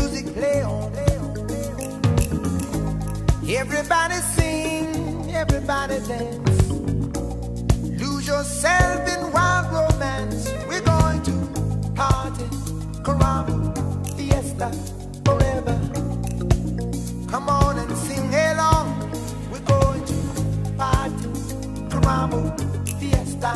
music play on. Everybody sing, everybody dance. Lose yourself in wild romance. We're going to party, caramba, fiesta, forever. Come on and sing along. We're going to party, caramba, fiesta,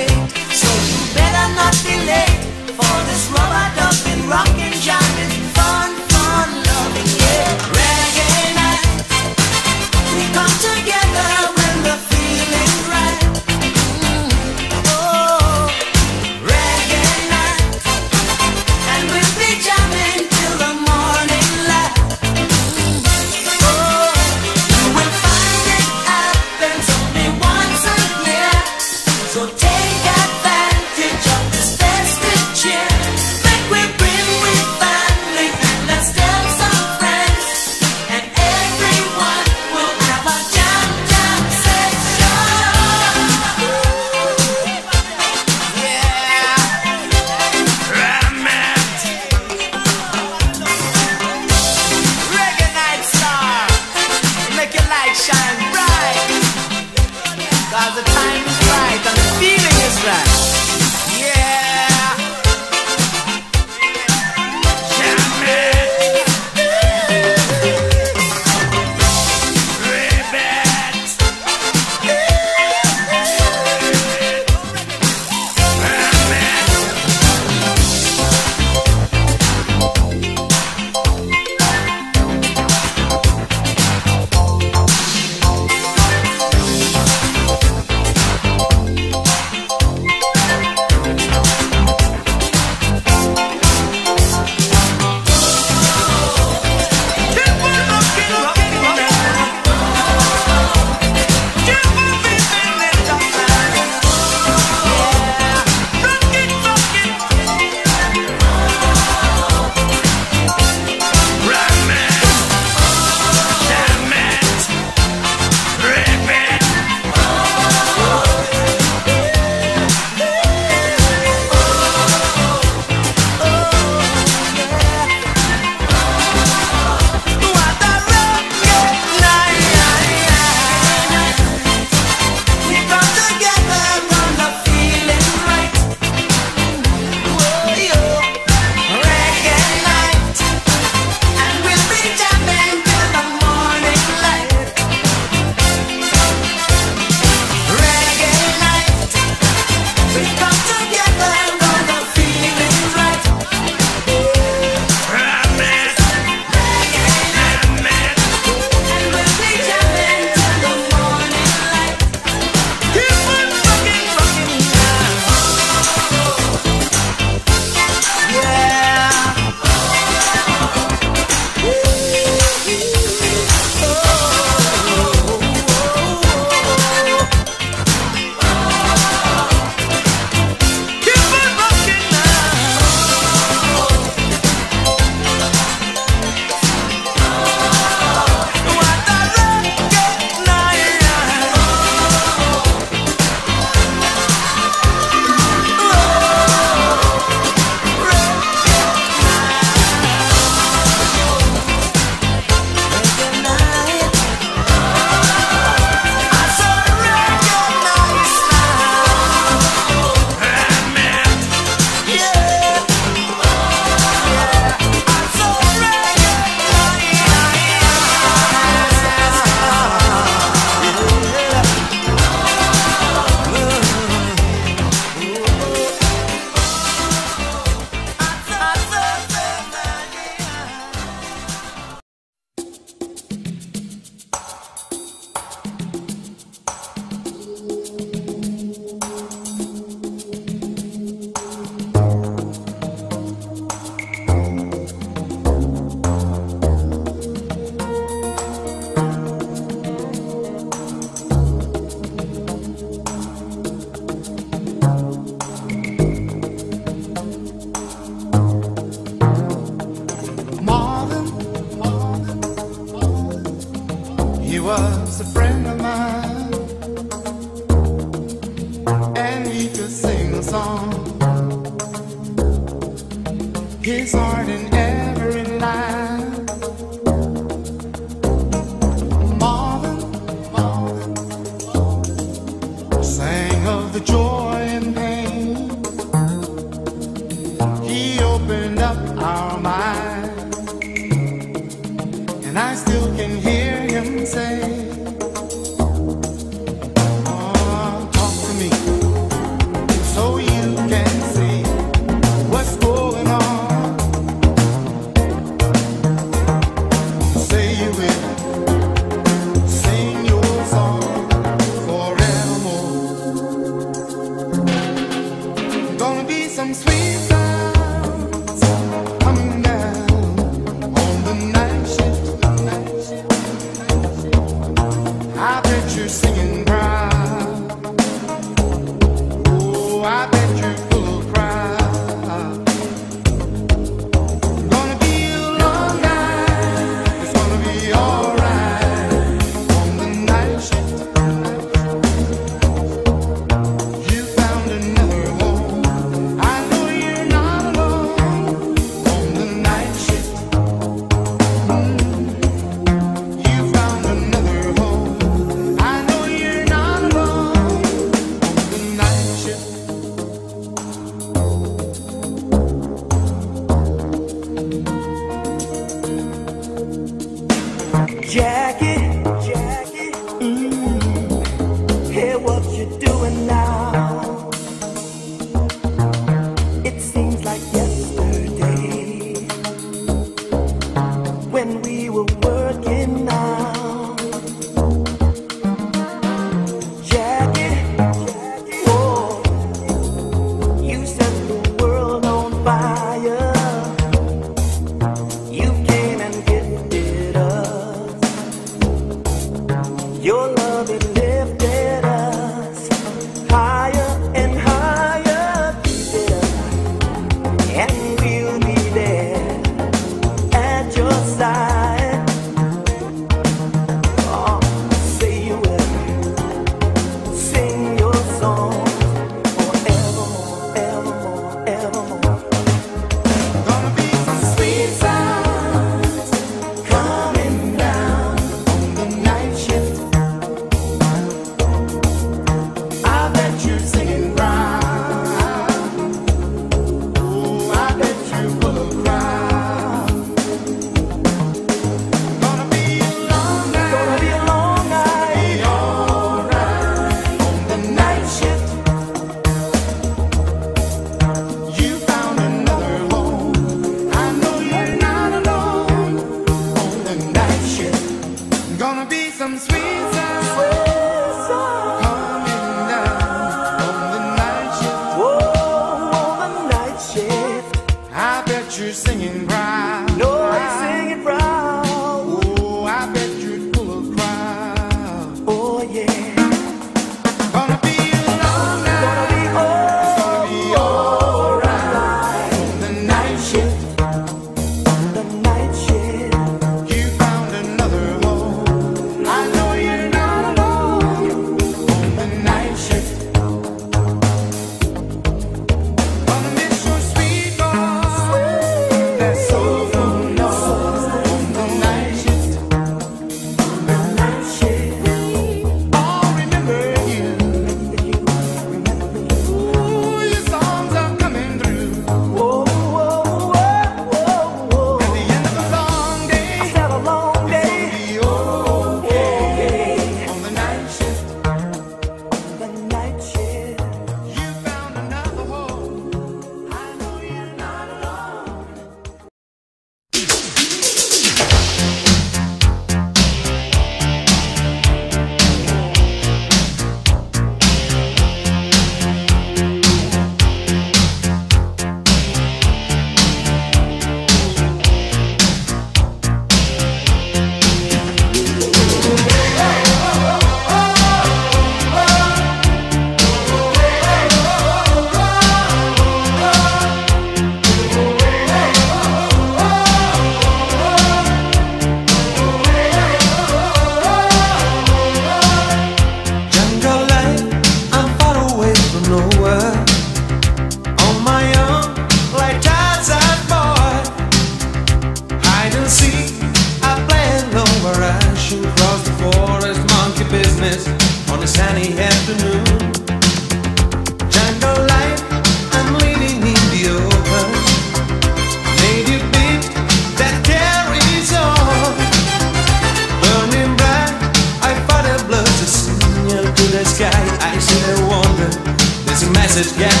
there's a